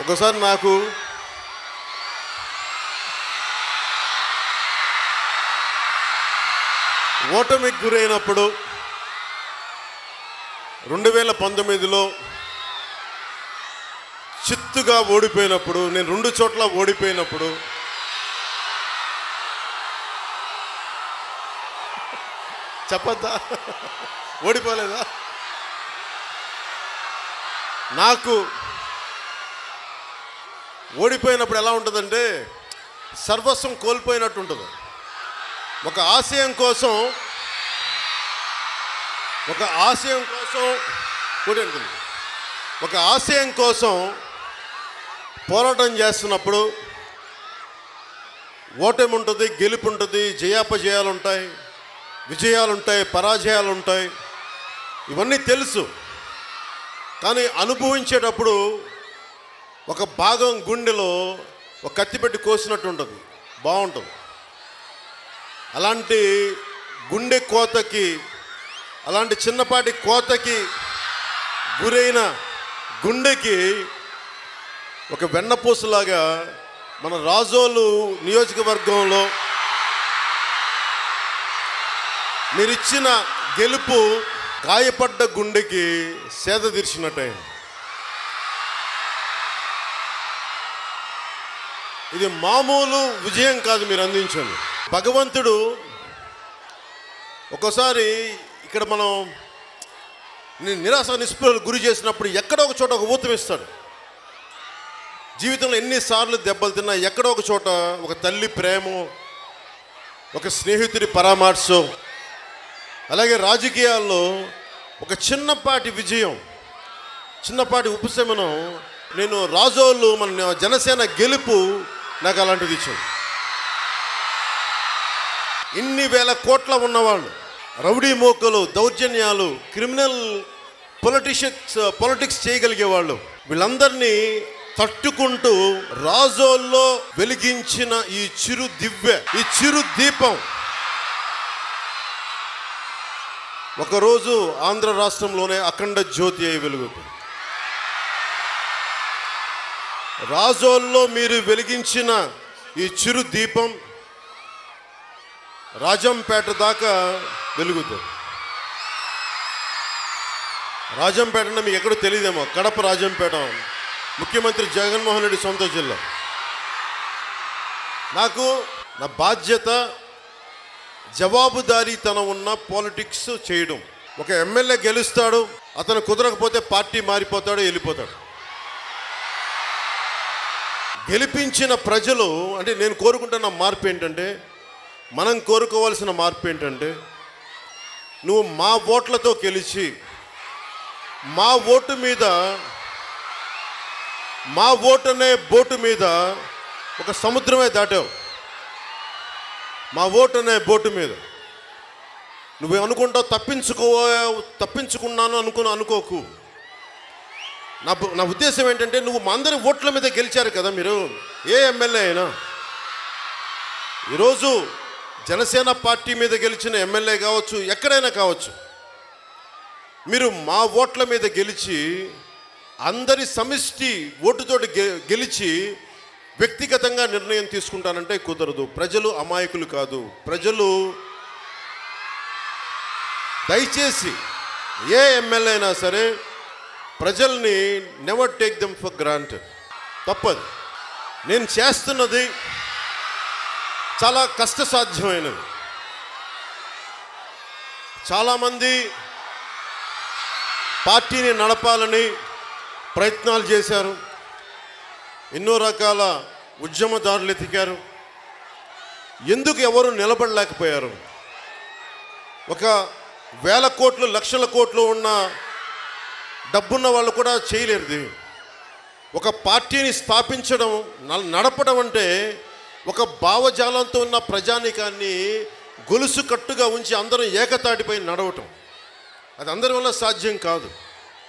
ఒకసారి నాకు ఓటమికి గురైనప్పుడు రెండు వేల పంతొమ్మిదిలో చిత్తుగా ఓడిపోయినప్పుడు నేను రెండు చోట్ల ఓడిపోయినప్పుడు చెప్పద్దా? ఓడిపోలేదా? నాకు ఓడిపోయినప్పుడు ఎలా ఉంటుందంటే సర్వస్వం కోల్పోయినట్టు ఉంటుంది. ఒక ఆశయం కోసం ఒక ఆశయం కోసం కూడి ఉంటుంది ఒక ఆశయం కోసం పోరాటం చేస్తున్నప్పుడు ఓటమి ఉంటుంది గెలుపు ఉంటుంది జయాపజయాలు ఉంటాయి విజయాలు ఉంటాయి పరాజయాలు ఉంటాయి ఇవన్నీ తెలుసు. కానీ అనుభవించేటప్పుడు ఒక భాగం గుండెలో ఒక కత్తి పెట్టి కోసినట్టు ఉంటుంది బాగుంటుంది. అలాంటి గుండె కోతకి అలాంటి చిన్నపాటి కోతకి గురైన గుండెకి ఒక వెన్నపూసలాగా మన రాజోలు నియోజకవర్గంలో మీరిచ్చిన గెలుపు గాయపడ్డ గుండెకి సేద తీర్చినట్టయింది. ఇది మామూలు విజయం కాదు మీరు అందించండి భగవంతుడు ఒక్కోసారి ఇక్కడ మనం నిరాశ నిస్పృహలు గురి చేసినప్పుడు ఎక్కడో ఒక చోట ఒక ఊతం ఇస్తాడు. జీవితంలో ఎన్నిసార్లు దెబ్బలు తిన్నా ఎక్కడో ఒక చోట ఒక తల్లి ప్రేమ ఒక స్నేహితుడి పరామర్శం అలాగే రాజకీయాల్లో ఒక చిన్నపాటి విజయం చిన్నపాటి ఉపశమనం నేను రాజోళ్ళు మన జనసేన గెలుపు నాకు అలాంటిది ఇచ్చాడు. ఇన్ని వేల కోట్ల ఉన్నవాళ్ళు రౌడీ మోకలు దౌర్జన్యాలు క్రిమినల్ పొలిటిషియన్స్ పొలిటిక్స్ చేయగలిగే వాళ్ళు వీళ్ళందరినీ తట్టుకుంటూ రాజోల్లో వెలిగించిన ఈ చిరు దివ్య ఈ చిరు దీపం. ఒకరోజు ఆంధ్ర రాష్ట్రంలోనే అఖండ జ్యోతి అయి వెలుగుతుంది. రాజోల్లో మీరు వెలిగించిన ఈ చిరు దీపం రాజంపేట దాకా వెలుగుతుంది. రాజంపేట అంటే మీకు ఎక్కడో తెలియదేమో కడప రాజంపేట. ముఖ్యమంత్రి జగన్మోహన్ రెడ్డి సొంత జిల్లా. నాకు నా బాధ్యత జవాబుదారీతనం ఉన్న పాలిటిక్స్ చేయడం. ఒక ఎమ్మెల్యే గెలుస్తాడు అతను కుదరకపోతే పార్టీ మారిపోతాడు వెళ్ళిపోతాడు. గెలిపించిన ప్రజలు అంటే నేను కోరుకుంటున్న మార్పు ఏంటంటే మనం కోరుకోవాల్సిన మార్పు ఏంటంటే నువ్వు మా ఓట్లతో గెలిచి మా ఓటు మీద మా ఓటు అనే బోటు మీద ఒక సముద్రమే దాటావు. మా ఓటు అనే బోటు మీద. నువ్వు అనుకుంటావు తప్పించుకో తప్పించుకున్నాను అనుకుని అనుకోకు. నా నా ఉద్దేశం ఏంటంటే నువ్వు మా అందరి ఓట్ల మీద గెలిచారు కదా మీరు. ఏ ఎమ్మెల్యే అయినా. ఈరోజు జనసేన పార్టీ మీద గెలిచిన ఎమ్మెల్యే కావచ్చు ఎక్కడైనా కావచ్చు. మీరు మా ఓట్ల మీద గెలిచి అందరి సమిష్టి ఓటుతోటి గె- గెలిచి వ్యక్తిగతంగా నిర్ణయం తీసుకుంటానంటే కుదరదు. ప్రజలు అమాయకులు కాదు. ప్రజలు దయచేసి ఏ ఎమ్మెల్యే అయినా సరే ప్రజల్ని never take them for grant తప్పదు. నేను చేస్తున్నది చాలా కష్టసాధ్యమైనది. చాలామంది పార్టీని నడపాలని ప్రయత్నాలు చేశారు. ఎన్నో రకాల ఉద్యమదారులు ఎతికారు. ఎందుకు ఎవరు నిలబడలేకపోయారు? ఒక వేల కోట్లు లక్షల కోట్లు ఉన్న డబ్బున్న వాళ్ళు కూడా చేయలేరు ఒక పార్టీని స్థాపించడం నడపడం అంటే ఒక భావజాలంతో ఉన్న ప్రజానికాన్ని గొలుసు కట్టుగా ఉంచి అందరం ఏకతాటిపై నడవటం. అది అందరి వల్ల సాధ్యం కాదు.